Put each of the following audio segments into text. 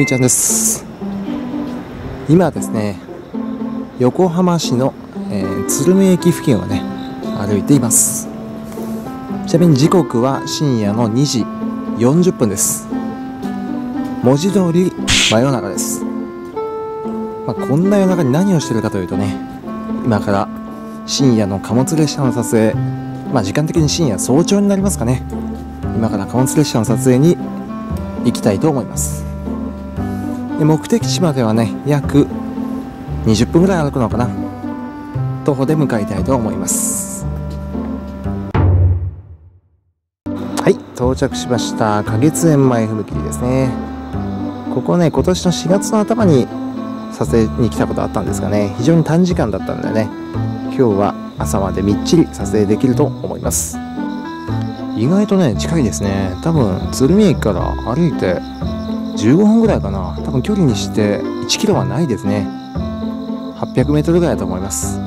ふみちゃんです。今ですね横浜市の、えー、鶴見駅付近をね歩いています。ちなみに時刻は深夜の2時40分です。文字通り真夜中です、まあ、こんな夜中に何をしてるかというとね今から深夜の貨物列車の撮影まあ時間的に深夜早朝になりますかね。今から貨物列車の撮影に行きたいと思います。で目的地まではね約20分ぐらい歩くのかな。徒歩で向かいたいと思います。はい到着しました。花月園前踏切ですね。ここね今年の4月の頭に撮影に来たことあったんですがね非常に短時間だったんでね。今日は朝までみっちり撮影できると思います。意外とね近いですね。多分鶴見駅から歩いて15分ぐらいかな。多分距離にして1キロはないですね。800メートルぐらいだと思います。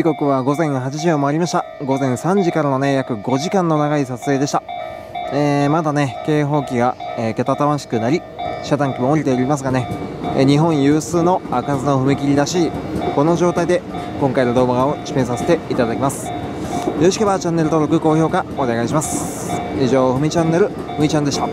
時刻は午前8時を回りました。午前3時からのね約5時間の長い撮影でした。えー、まだね警報器が、えー、けたたましくなり遮断機も降りておりますがね、えー、日本有数の開かずの踏切らしいこの状態で今回の動画を締めさせていただきます。よろしければチャンネル登録高評価お願いします。以上ふみチャンネルふみちゃんでした。